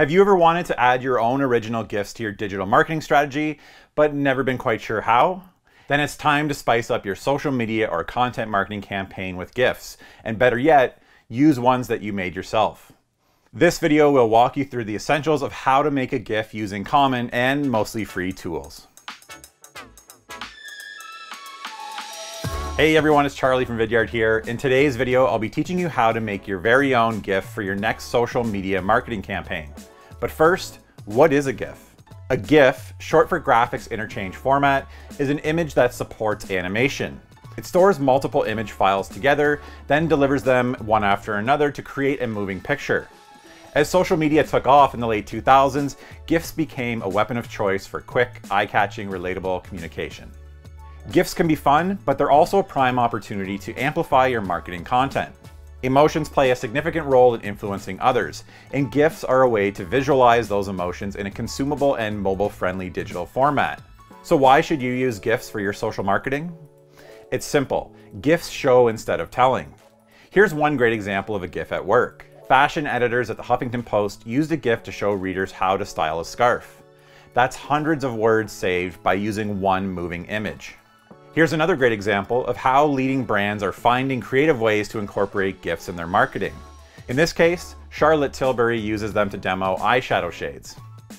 Have you ever wanted to add your own original GIFs to your digital marketing strategy, but never been quite sure how? Then it's time to spice up your social media or content marketing campaign with GIFs, and better yet, use ones that you made yourself. This video will walk you through the essentials of how to make a GIF using common and mostly free tools. Hey everyone, it's Charlie from Vidyard here. In today's video, I'll be teaching you how to make your very own GIF for your next social media marketing campaign. But first, what is a GIF? A GIF, short for Graphics Interchange Format, is an image that supports animation. It stores multiple image files together, then delivers them one after another to create a moving picture. As social media took off in the late 2000s, GIFs became a weapon of choice for quick, eye-catching, relatable communication. GIFs can be fun, but they're also a prime opportunity to amplify your marketing content. Emotions play a significant role in influencing others, and GIFs are a way to visualize those emotions in a consumable and mobile-friendly digital format. So why should you use GIFs for your social marketing? It's simple. GIFs show instead of telling. Here's one great example of a GIF at work. Fashion editors at the Huffington Post used a GIF to show readers how to style a scarf. That's hundreds of words saved by using one moving image. Here's another great example of how leading brands are finding creative ways to incorporate GIFs in their marketing. In this case, Charlotte Tilbury uses them to demo eyeshadow shades.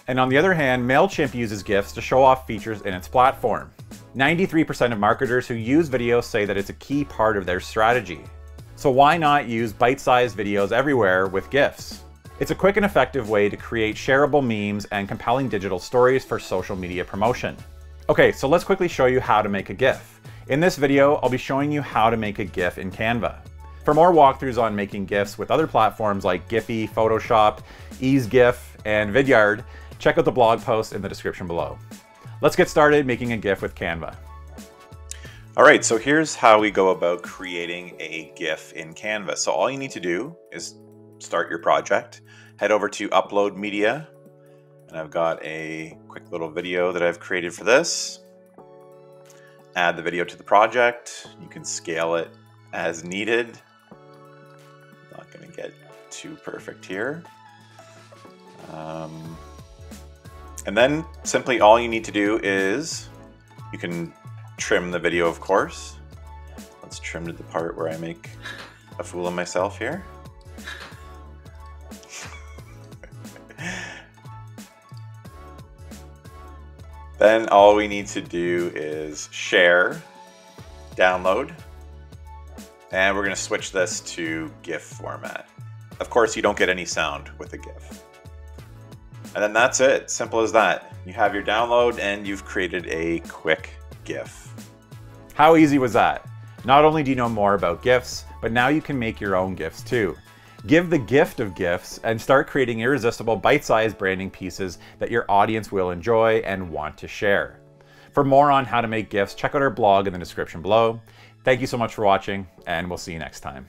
And on the other hand, MailChimp uses GIFs to show off features in its platform. 93% of marketers who use video say that it's a key part of their strategy. So why not use bite-sized videos everywhere with GIFs? It's a quick and effective way to create shareable memes and compelling digital stories for social media promotion. Okay, so let's quickly show you how to make a GIF. In this video, I'll be showing you how to make a GIF in Canva. For more walkthroughs on making GIFs with other platforms like Giphy, Photoshop, Ezgif, and Vidyard, check out the blog post in the description below. Let's get started making a GIF with Canva. All right, so here's how we go about creating a GIF in Canva. So all you need to do is start your project, head over to Upload Media, and I've got a quick little video that I've created for this. Add the video to the project. You can scale it as needed. Not to get too perfect here. Um, and then simply all you need to do is you can trim the video, of course. Let's trim to the part where I make a fool of myself here. Then all we need to do is share, download, and we're going to switch this to GIF format. Of course, you don't get any sound with a GIF. And then that's it. Simple as that. You have your download and you've created a quick GIF. How easy was that? Not only do you know more about GIFs, but now you can make your own GIFs too. Give the gift of gifts and start creating irresistible bite sized branding pieces that your audience will enjoy and want to share. For more on how to make GIFs, check out our blog in the description below. Thank you so much for watching, and we'll see you next time.